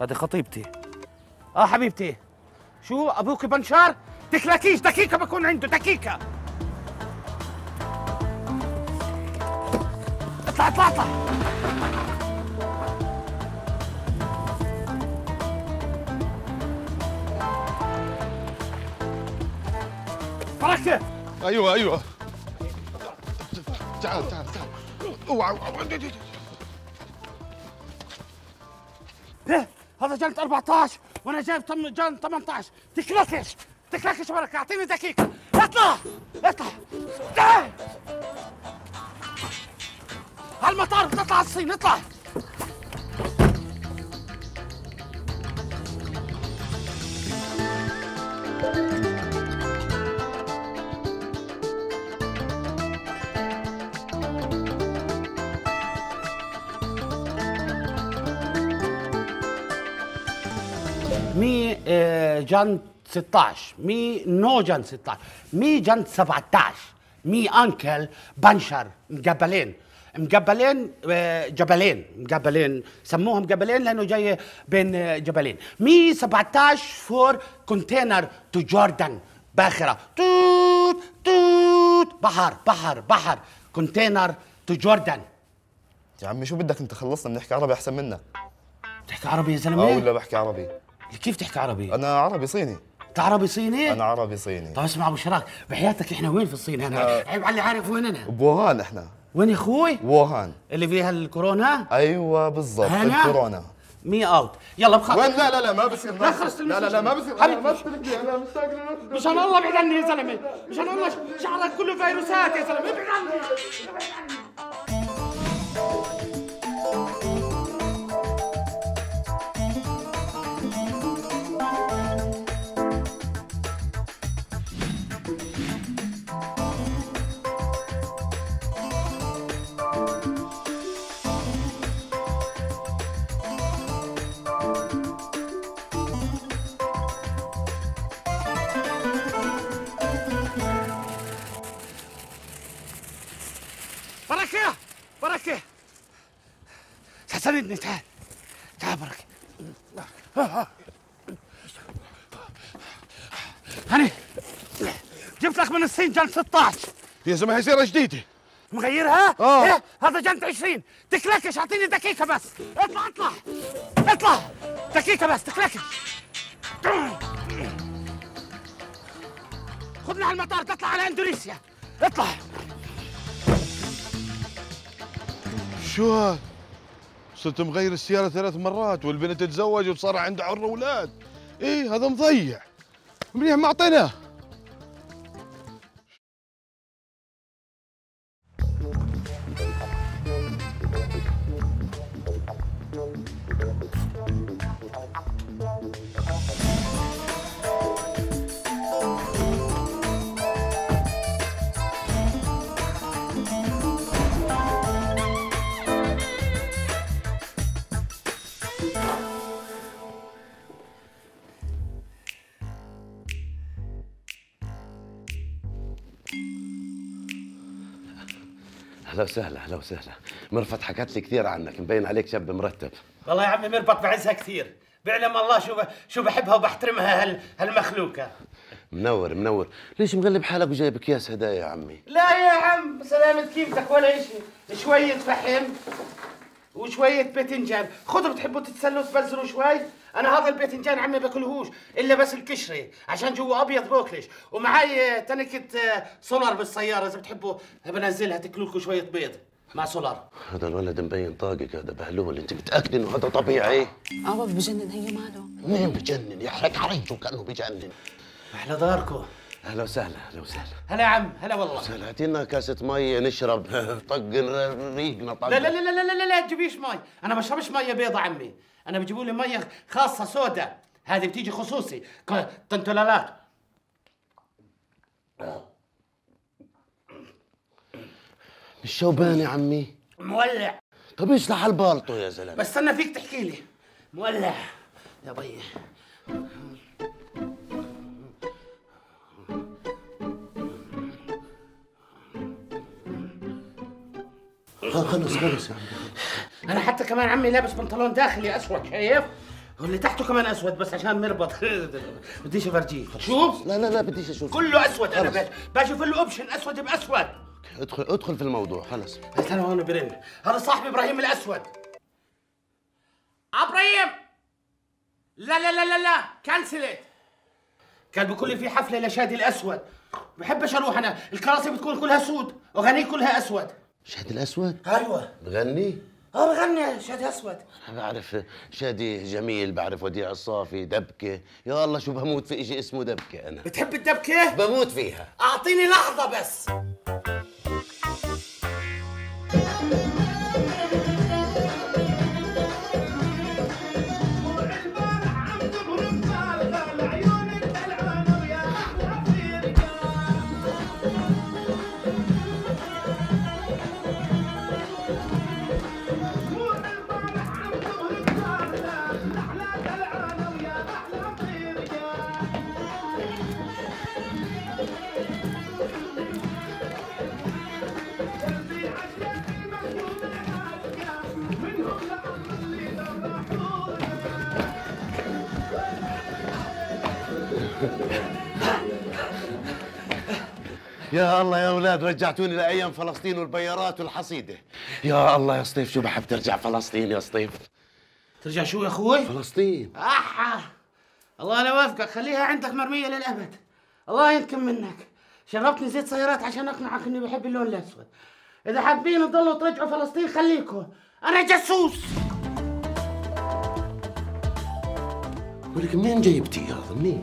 هذه خطيبتي. آه حبيبتي. شو أبوك بنشار؟ تكلكيش دقيقة بكون عنده دقيقة اطلع اطلع اطلع. بركة. أيوه أيوه. تعال تعال تعال. أوعى أوعى. هذا جنة 14 وأنا جايب جنة 18 تكلكش تكلكش بركة أعطيني دقيقة. اطلع اطلع. تعال على المطار بتطلع على الصين اطلع. مي آه، جنت 16 مي نو جنت 16 مي جنت 17 مي أنكل بنشر. مقبلين. مقبلين آه، جبلين. مقبلين. سموهم جبلين لأنه جاي بين آه، جبلين. مي 17 فور كونتينر تو جوردن. باخرة. توت توت. بحر بحر بحر. كونتينر تو جوردن. يا عمي شو بدك؟ انت خلصنا بنحكي عربي أحسن منك تحكي عربي يا آه زلمه ولا بحكي عربي. كيف تحكي عربي أنا عربي صيني أنت عربي صيني أنا عربي صيني طيب اسمع أبو شراك بحياتك إحنا وين في الصين هنا؟ عيب علي عارف وين أنا؟ بوهان إحنا وين يا أخوي؟ ووهان اللي فيها الكورونا؟ أيوه بالضبط؟ الكورونا مي أوت يلا بخلص وين لا لا لا ما بصير لا خلص لا لا لا ما بصير حبيبي. ما بصير أنا له. مشان الله ابعد عني يا زلمة مشان الله شعرك كله فيروسات يا زلمة ابعد عني سندني تعال. تعال بركه هني جبت لك من الصين جنة 16 يا زلمة هي سياره جديدة. مغيرها؟ آه. إيه؟ هذا جنة 20 تكلكش أعطيني دقيقة بس. اطلع اطلع. اطلع. دقيقة بس تكلكش خذني على المطار تطلع على إندونيسيا. اطلع. شو هاد صرت مغير السيارة ثلاث مرات والبنت تتزوج وصار عنده عر أولاد إيه هذا مضيع. منيح ما أعطيناه. أهلا وسهلا أهلا وسهلا. مرفت حكت لي كثير عنك مبين عليك شاب مرتب. والله يا عمي مربط بعزها كثير. بيعلم الله شو ب... شو بحبها وبحترمها هال... هالمخلوقة. منور منور. ليش مغلب حالك وجايب اكياس هدايا يا عمي؟ لا يا عم سلامة كيفتك ولا شيء شوية فحم وشوية باذنجان خذوا بتحبوا تتسلوا تبزروا شوي؟ أنا هذا الباذنجان عمي باكلهوش إلا بس الكشري عشان جوا أبيض باكلش ومعي تنكة آه، سولار بالسيارة إذا بتحبوا بنزلها تاكلوا لكم شوية بيض مع سولار. هذا الولد مبين طاقك هذا بهلول انت متاكد إنه هذا طبيعي. آه بجنن هي ماله؟ مين بجنن؟ يحرق عريته كانه بجنن. أحلى داركم أهلا وسهلا أهلا وسهلا. هلا يا عم هلا والله. سهلا هاتي لنا كاسة مي نشرب. طق ريقنا طق. لا لا لا لا لا لا لا تجيبيش مي أنا ما بشربش ميه بيضة عمي. أنا بجيبوا لي ميه خاصة سوداء هذه بتيجي خصوصي. تنتولالات مش شوبان يا عمي. مولع. طب اشلح البالطو يا زلمة. بس استنى فيك تحكي لي. مولع. يا بي. خلص خلص. يا عمي أنا حتى كمان عمي لابس بنطلون داخلي أسود شايف؟ واللي تحته كمان أسود بس عشان مربط. بديش أفرجيك. شوف. لا لا لا بديش أشوف. كله أسود أنا في ال option أسود بأسود. ادخل ادخل في الموضوع خلص. بس أنا هون برن. هذا صاحبي إبراهيم الأسود. إبراهيم! لا لا لا لا لا. كنسلت كان بيقول لي في حفلة لشادي الأسود. بحبش أروح أنا. الكراسي بتكون كلها سود. واغانيه كلها أسود. شادي الأسود؟ أيوه. بغني؟ آه بغني شادي أسود. أنا بعرف شادي جميل بعرف وديع الصافي دبكة. يا الله شو بموت في إشي اسمه دبكة أنا؟ بتحب الدبكة؟ بموت فيها. أعطيني لحظة بس. يا الله يا أولاد رجعتوني لأيام فلسطين والبيارات والحصيدة. يا الله يا سطيف شو بحب ترجع فلسطين يا سطيف؟ ترجع شو يا أخوي؟ فلسطين. آحا. الله أنا وافقك خليها عندك مرمية للأبد. الله ينتقم منك. شربتني زيت سيارات عشان أقنعك إني بحب اللون الأسود. إذا حابين تضلوا ترجعوا فلسطين خليكم Araca sus! Böyle kimden cayıp diye aldım ne?